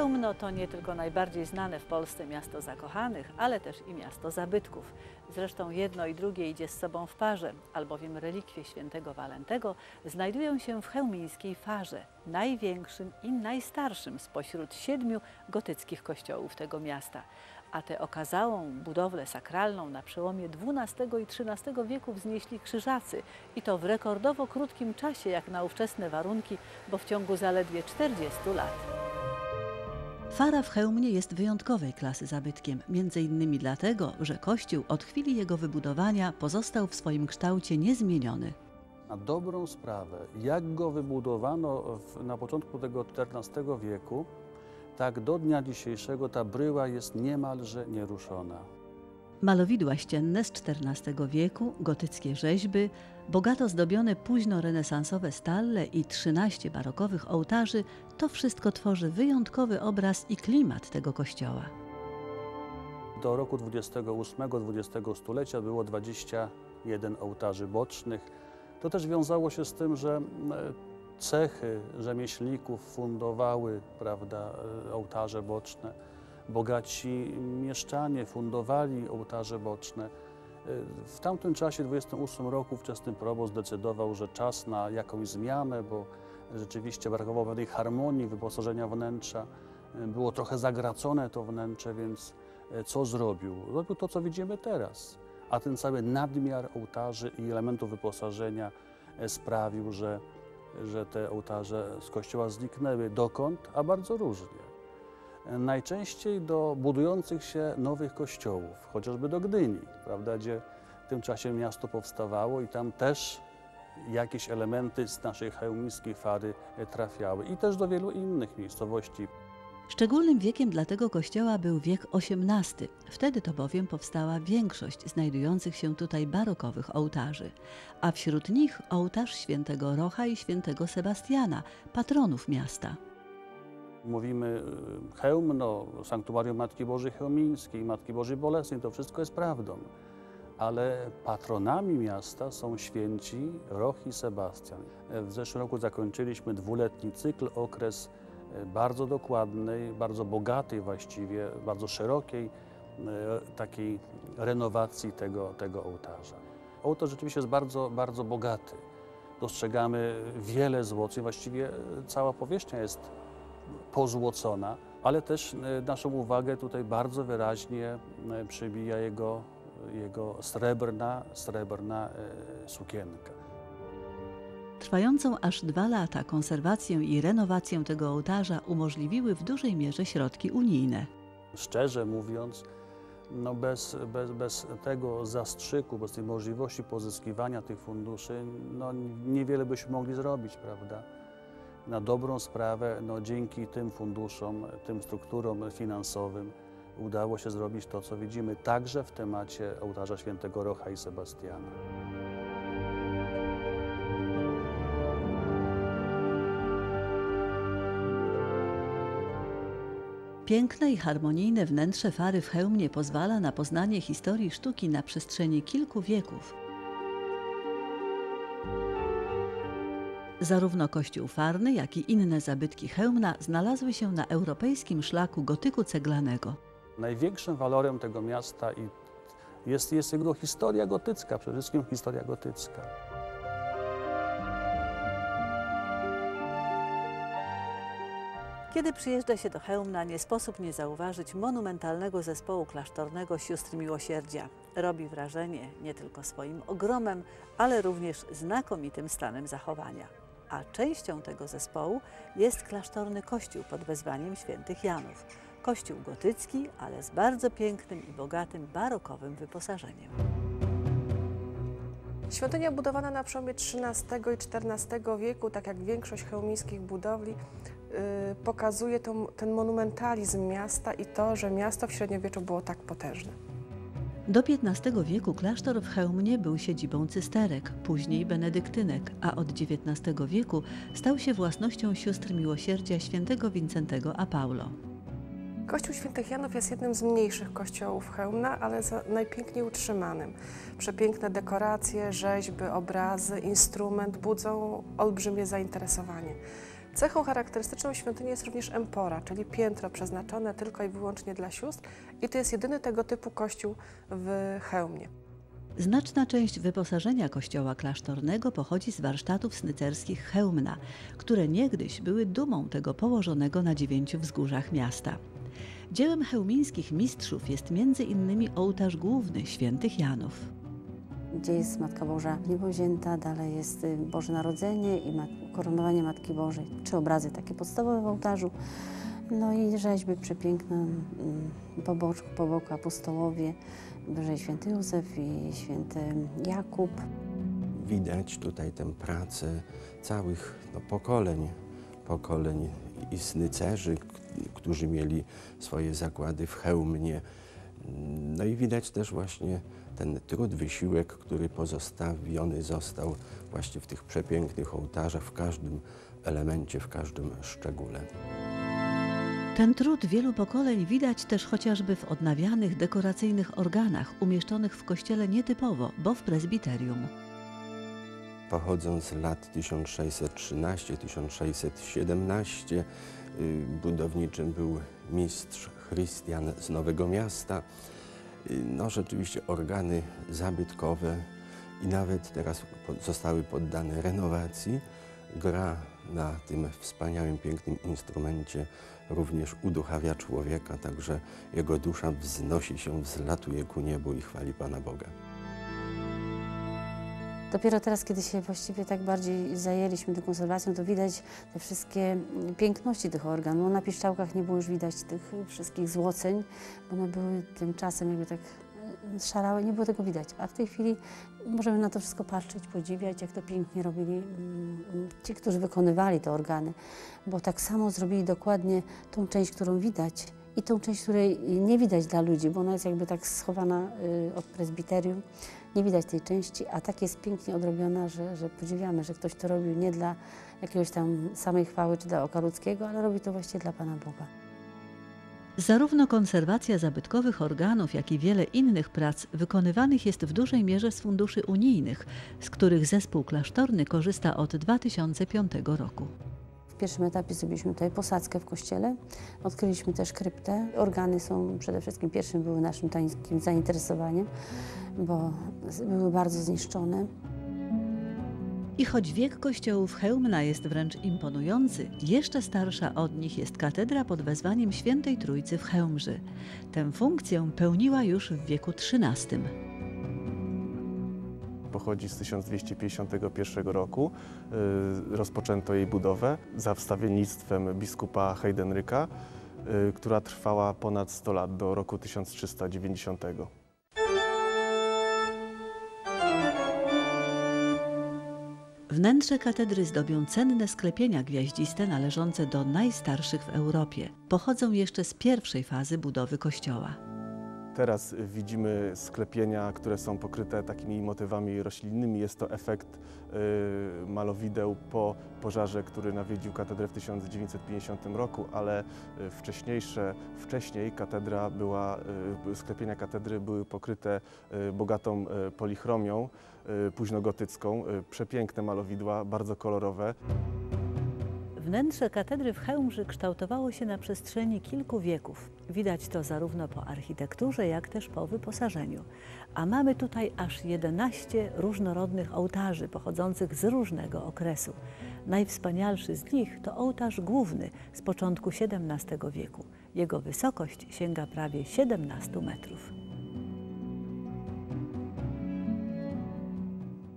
Chełmno to nie tylko najbardziej znane w Polsce miasto zakochanych, ale też i miasto zabytków. Zresztą jedno i drugie idzie z sobą w parze, albowiem relikwie świętego Walentego znajdują się w chełmińskiej farze, największym i najstarszym spośród siedmiu gotyckich kościołów tego miasta. A tę okazałą budowlę sakralną na przełomie XII i XIII wieku wznieśli krzyżacy i to w rekordowo krótkim czasie jak na ówczesne warunki, bo w ciągu zaledwie 40 lat. Fara w Chełmnie jest wyjątkowej klasy zabytkiem, między innymi dlatego, że kościół od chwili jego wybudowania pozostał w swoim kształcie niezmieniony. Na dobrą sprawę, jak go wybudowano w, na początku tego XIV wieku, tak do dnia dzisiejszego ta bryła jest niemalże nieruszona. Malowidła ścienne z XIV wieku, gotyckie rzeźby, bogato zdobione późno-renesansowe stalle i 13 barokowych ołtarzy to wszystko tworzy wyjątkowy obraz i klimat tego kościoła. Do roku 28-20 stulecia było 21 ołtarzy bocznych. To też wiązało się z tym, że e, cechy rzemieślników fundowały prawda, e, ołtarze boczne. Bogaci mieszczanie fundowali ołtarze boczne. W tamtym czasie, 28 roku, wczesny proboszcz zdecydował, że czas na jakąś zmianę, bo rzeczywiście brakowało pewnej harmonii wyposażenia wnętrza. Było trochę zagracone to wnętrze, więc e, co zrobił? Zrobił to, co widzimy teraz. A ten cały nadmiar ołtarzy i elementów wyposażenia e, sprawił, że, że te ołtarze z kościoła zniknęły. Dokąd? A bardzo różnie. Najczęściej do budujących się nowych kościołów, chociażby do Gdyni, prawda, gdzie w tym czasie miasto powstawało i tam też jakieś elementy z naszej chełmińskiej fary e, trafiały i też do wielu innych miejscowości. Szczególnym wiekiem dla tego kościoła był wiek XVIII. Wtedy to bowiem powstała większość znajdujących się tutaj barokowych ołtarzy, a wśród nich ołtarz świętego Rocha i świętego Sebastiana, patronów miasta. Mówimy y, Chełmno, Sanktuarium Matki Bożej Chełmińskiej, Matki Bożej Bolesnej, to wszystko jest prawdą. Ale patronami miasta są święci Roch i Sebastian. W zeszłym roku zakończyliśmy dwuletni cykl, okres e, bardzo dokładnej, bardzo bogatej właściwie, bardzo szerokiej e, takiej renowacji tego, tego ołtarza. Ołtarz rzeczywiście jest bardzo, bardzo bogaty. Dostrzegamy wiele złoceń, właściwie cała powierzchnia jest pozłocona, ale też e, naszą uwagę tutaj bardzo wyraźnie e, przybija jego, jego srebrna, srebrna e, sukienka. Trwającą aż dwa lata konserwację i renowację tego ołtarza umożliwiły w dużej mierze środki unijne. Szczerze mówiąc, no bez, bez, bez tego zastrzyku, bez tej możliwości pozyskiwania tych funduszy, no niewiele byśmy mogli zrobić, prawda? Na dobrą sprawę, no dzięki tym funduszom, tym strukturom finansowym udało się zrobić to, co widzimy także w temacie ołtarza świętego Rocha i Sebastiana. Piękne i harmonijne wnętrze fary w hełmie pozwala na poznanie historii sztuki na przestrzeni kilku wieków. Zarówno kościół farny, jak i inne zabytki hełmna znalazły się na europejskim szlaku gotyku ceglanego. Największym walorem tego miasta i jest, jest jego historia gotycka, przede wszystkim historia gotycka. Kiedy przyjeżdża się do Chełmna, nie sposób nie zauważyć monumentalnego zespołu klasztornego Sióstr Miłosierdzia. Robi wrażenie nie tylko swoim ogromem, ale również znakomitym stanem zachowania. A częścią tego zespołu jest klasztorny kościół pod wezwaniem świętych Janów. Kościół gotycki, ale z bardzo pięknym i bogatym barokowym wyposażeniem. Świątynia budowana na przełomie XIII i XIV wieku, tak jak większość chełmińskich budowli, yy, pokazuje tą, ten monumentalizm miasta i to, że miasto w średniowieczu było tak potężne. Do XV wieku klasztor w Chełmnie był siedzibą cysterek, później benedyktynek, a od XIX wieku stał się własnością sióstr miłosierdzia świętego Wincentego a Paulo. Kościół Świętych Janów jest jednym z mniejszych kościołów Chełmna, ale najpiękniej utrzymanym. Przepiękne dekoracje, rzeźby, obrazy, instrument budzą olbrzymie zainteresowanie. Cechą charakterystyczną świątyni jest również empora, czyli piętro przeznaczone tylko i wyłącznie dla sióstr i to jest jedyny tego typu kościół w Chełmie. Znaczna część wyposażenia kościoła klasztornego pochodzi z warsztatów snycerskich Chełmna, które niegdyś były dumą tego położonego na dziewięciu wzgórzach miasta. Dziełem chełmińskich mistrzów jest między innymi ołtarz główny świętych Janów. Gdzie jest Matka Boża niebowzięta, dalej jest y, Boże Narodzenie i mat koronowanie Matki Bożej. Trzy obrazy takie podstawowe w ołtarzu. No i rzeźby przepiękne mm, po boczku, po boku apostołowie, wyżej święty Józef i święty Jakub. Widać tutaj tę pracę całych no, pokoleń, pokoleń i snycerzy, którzy mieli swoje zakłady w Chełmnie. No i widać też właśnie ten trud, wysiłek, który pozostawiony został właśnie w tych przepięknych ołtarzach, w każdym elemencie, w każdym szczególe. Ten trud wielu pokoleń widać też chociażby w odnawianych dekoracyjnych organach umieszczonych w kościele nietypowo, bo w prezbiterium. pochodzą z lat 1613-1617. Y, Budowniczym był mistrz Chrystian z Nowego Miasta. Y, No rzeczywiście organy zabytkowe i nawet teraz zostały poddane renowacji. Gra na tym wspaniałym, pięknym instrumencie również uduchawia człowieka, także jego dusza wznosi się, wzlatuje ku niebu i chwali Pana Boga. Dopiero teraz, kiedy się właściwie tak bardziej zajęliśmy tą konserwacją, to widać te wszystkie mm, piękności tych organów. No, na piszczałkach nie było już widać tych wszystkich złoceń, bo one były tymczasem jakby tak e, szarałe, nie było tego widać. A w tej chwili możemy na to wszystko patrzeć, podziwiać, jak to pięknie robili mm, ci, którzy wykonywali te organy, bo tak samo zrobili dokładnie tą część, którą widać i tą część, której nie widać dla ludzi, bo ona jest jakby tak schowana y, od prezbiterium nie widać tej części, a tak jest pięknie odrobiona, że, że podziwiamy, że ktoś to robił nie dla jakiegoś tam samej chwały czy dla oka ludzkiego, ale robi to właściwie dla Pana Boga. Zarówno konserwacja zabytkowych organów, jak i wiele innych prac wykonywanych jest w dużej mierze z funduszy unijnych, z których zespół klasztorny korzysta od 2005 roku. Pierwszym etapie zrobiliśmy tutaj posadzkę w kościele, odkryliśmy też kryptę. Organy są przede wszystkim pierwszym były naszym takim zainteresowaniem, bo były bardzo zniszczone. I choć wiek kościołów Chełmna jest wręcz imponujący, jeszcze starsza od nich jest katedra pod wezwaniem Świętej Trójcy w Chełmży. Tę funkcję pełniła już w wieku XIII. Pochodzi z 1251 roku. Y, Rozpoczęto jej budowę za wstawiennictwem biskupa Heidenryka, y, która trwała ponad 100 lat do roku 1390. Wnętrze katedry zdobią cenne sklepienia gwiaździste należące do najstarszych w Europie. Pochodzą jeszcze z pierwszej fazy budowy kościoła. Teraz widzimy sklepienia, które są pokryte takimi motywami roślinnymi. Jest to efekt y, malowideł po pożarze, który nawiedził katedrę w 1950 roku, ale y, wcześniejsze, wcześniej katedra była, y, sklepienia katedry były pokryte bogatą polichromią późnogotycką. Przepiękne malowidła, bardzo kolorowe. Wnętrze katedry w Chełmży kształtowało się na przestrzeni kilku wieków. Widać to zarówno po architekturze, jak też po wyposażeniu. A mamy tutaj aż 11 różnorodnych ołtarzy pochodzących z różnego okresu. Najwspanialszy z nich to ołtarz główny z początku XVII wieku. Jego wysokość sięga prawie 17 metrów.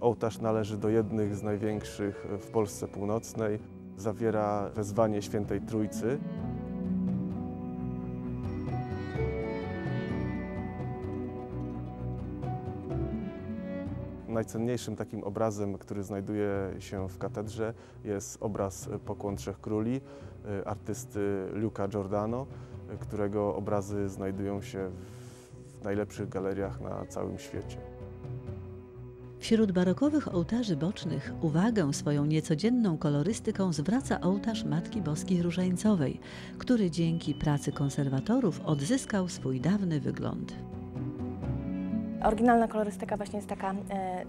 Ołtarz należy do jednych z największych w Polsce Północnej. Zawiera wezwanie Świętej Trójcy. Najcenniejszym takim obrazem, który znajduje się w katedrze jest obraz Pokłon Trzech Króli y, artysty Luca Giordano, którego obrazy znajdują się w najlepszych galeriach na całym świecie. Wśród barokowych ołtarzy bocznych uwagę swoją niecodzienną kolorystyką zwraca ołtarz Matki Boskiej Różańcowej, który dzięki pracy konserwatorów odzyskał swój dawny wygląd. Oryginalna kolorystyka właśnie jest taka e,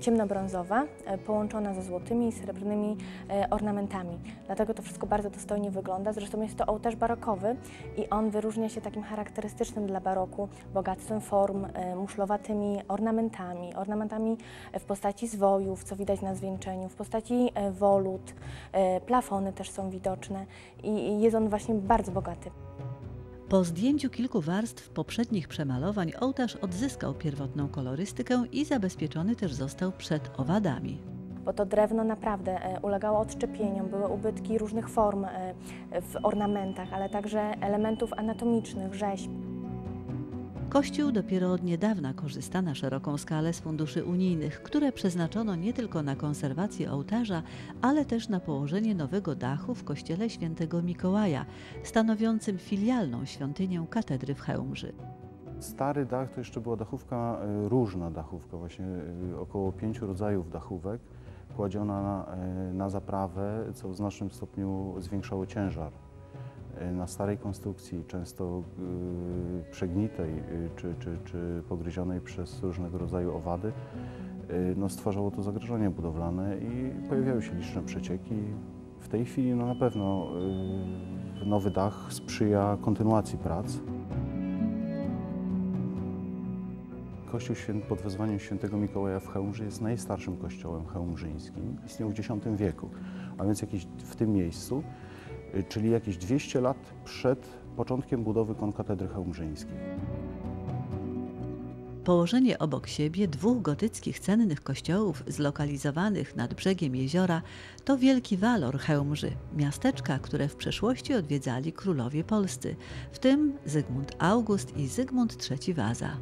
ciemnobrązowa, e, połączona ze złotymi i srebrnymi e, ornamentami. Dlatego to wszystko bardzo dostojnie wygląda. Zresztą jest to ołtarz barokowy i on wyróżnia się takim charakterystycznym dla baroku bogactwem form, e, muszlowatymi ornamentami, ornamentami w postaci zwojów, co widać na zwieńczeniu, w postaci wolut, plafony też są widoczne i jest on właśnie bardzo bogaty. Po zdjęciu kilku warstw poprzednich przemalowań ołtarz odzyskał pierwotną kolorystykę i zabezpieczony też został przed owadami. bo to drewno naprawdę e, ulegało odszczepieniom, były ubytki różnych form e, w ornamentach, ale także elementów anatomicznych, rzeźb. Kościół dopiero od niedawna korzysta na szeroką skalę z funduszy unijnych, które przeznaczono nie tylko na konserwację ołtarza, ale też na położenie nowego dachu w kościele świętego Mikołaja, stanowiącym filialną świątynię katedry w Chełmży. Stary dach to jeszcze była dachówka, e, różna dachówka, właśnie e, około pięciu rodzajów dachówek, kładziona na, e, na zaprawę, co w znacznym stopniu zwiększało ciężar. E, Na starej konstrukcji, często e, przegnitej e, czy, czy, czy pogryzionej przez różnego rodzaju owady, no, stwarzało to zagrożenie budowlane i pojawiały się liczne przecieki. W tej chwili no, na pewno nowy dach sprzyja kontynuacji prac. Kościół pod wezwaniem świętego Mikołaja w Chełmży jest najstarszym kościołem chełmżyńskim. Istniał w X wieku, a więc jakieś w tym miejscu, czyli jakieś 200 lat przed początkiem budowy konkatedry chełmżyńskiej. Położenie obok siebie dwóch gotyckich cennych kościołów zlokalizowanych nad brzegiem jeziora to wielki walor Chełmży, miasteczka, które w przeszłości odwiedzali królowie polscy, w tym Zygmunt August i Zygmunt III Waza.